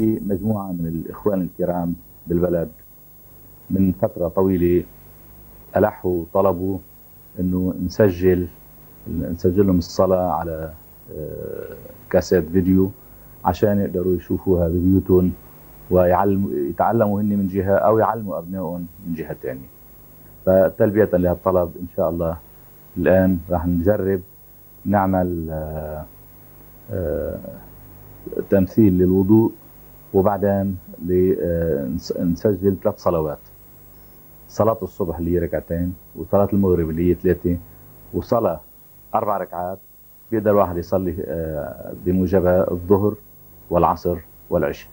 في مجموعة من الإخوان الكرام بالبلد من فترة طويلة ألحوا وطلبوا أنه نسجل نسجل لهم الصلاة على آه، كاسيت فيديو عشان يقدروا يشوفوها ببيوتهم ويعلموا يتعلموا هن من جهة أو يعلموا أبنائهم من جهة ثانية فتلبية لهالطلب إن شاء الله الآن راح نجرب نعمل آه، آه، تمثيل للوضوء وبعدين نسجل ثلاث صلوات. صلاة الصبح اللي هي ركعتين وصلاة المغرب اللي هي ثلاثة وصلاة أربع ركعات. بيقدر الواحد يصلي بموجبها الظهر والعصر والعشاء.